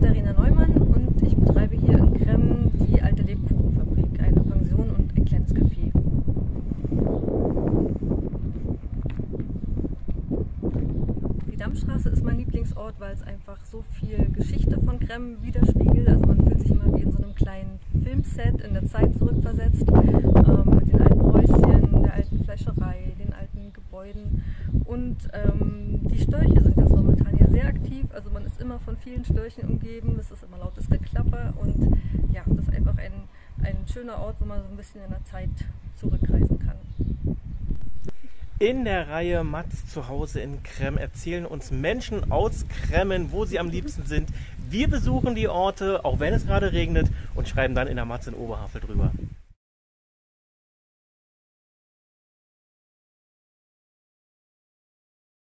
Katharina Neumann und ich betreibe hier in Krem die alte Lebkuchenfabrik, eine Pension und ein kleines Café. Die Dammstraße ist mein Lieblingsort, weil es einfach so viel Geschichte von Krem widerspiegelt. Also man fühlt sich immer wie in so einem kleinen Filmset in der Zeit zurückversetzt, ähm, mit den alten Häuschen, der alten Fleischerei, den alten Gebäuden und ähm, die Störche sind jetzt momentan hier sehr aktiv. Also man ist immer von vielen Störchen umgeben, es ist immer lautes Geklapper und ja, das ist einfach ein, ein schöner Ort, wo man so ein bisschen in der Zeit zurückreisen kann. In der Reihe Mats zu Hause in Krem erzählen uns Menschen aus Kremmen, wo sie am liebsten sind. Wir besuchen die Orte, auch wenn es gerade regnet, und schreiben dann in der Matz in Oberhavel drüber.